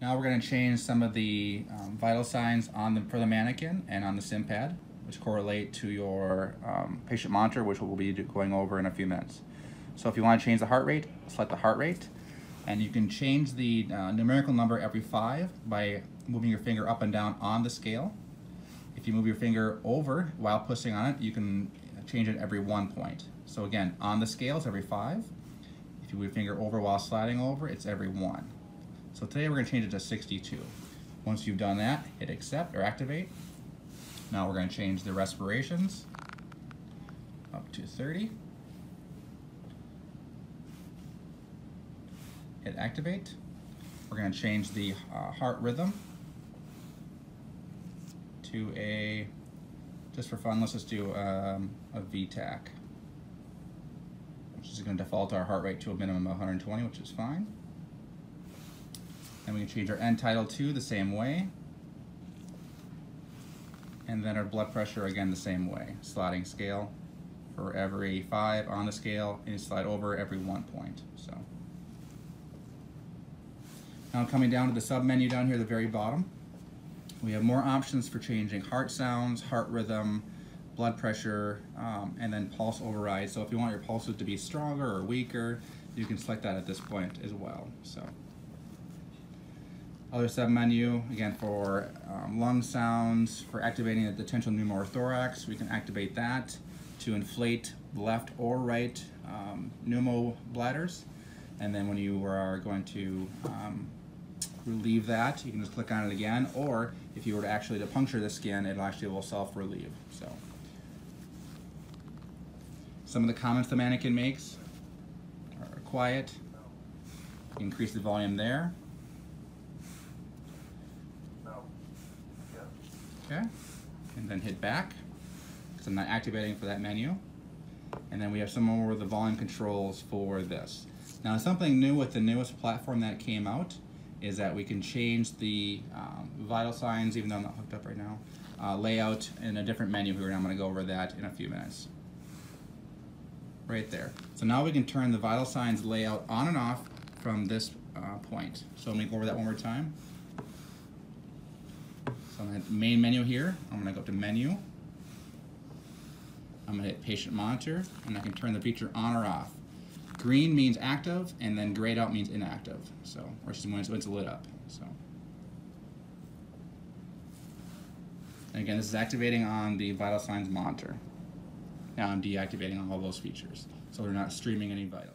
Now we're going to change some of the um, vital signs on the, for the mannequin and on the SimPad, which correlate to your um, patient monitor, which we'll be going over in a few minutes. So if you want to change the heart rate, select the heart rate, and you can change the uh, numerical number every five by moving your finger up and down on the scale. If you move your finger over while pushing on it, you can change it every one point. So again, on the scale, it's every five. If you move your finger over while sliding over, it's every one. So today we're gonna change it to 62. Once you've done that, hit accept or activate. Now we're gonna change the respirations up to 30. Hit activate. We're gonna change the uh, heart rhythm to a, just for fun, let's just do um, a VTAC, which is gonna default our heart rate to a minimum of 120, which is fine. And we can change our end tidal to the same way. And then our blood pressure again the same way. Sliding scale for every five on the scale and you slide over every one point. So now coming down to the sub menu down here at the very bottom, we have more options for changing heart sounds, heart rhythm, blood pressure, um, and then pulse override. So if you want your pulses to be stronger or weaker, you can select that at this point as well. So. Other sub-menu, again, for um, lung sounds, for activating the potential pneumothorax, we can activate that to inflate left or right um, pneumo bladders. And then when you are going to um, relieve that, you can just click on it again, or if you were to actually to puncture the skin, it actually will self-relieve. So, Some of the comments the mannequin makes are quiet, increase the volume there. Okay, and then hit back, because I'm not activating for that menu. And then we have some more of the volume controls for this. Now something new with the newest platform that came out is that we can change the um, vital signs, even though I'm not hooked up right now, uh, layout in a different menu here, and I'm going to go over that in a few minutes. Right there. So now we can turn the vital signs layout on and off from this uh, point. So let me go over that one more time. So I'm gonna hit main menu here. I'm gonna go to menu. I'm gonna hit patient monitor and I can turn the feature on or off. Green means active and then grayed out means inactive. So, or just when it's, when it's lit up. So. And again, this is activating on the vital signs monitor. Now I'm deactivating all those features. So we're not streaming any vital.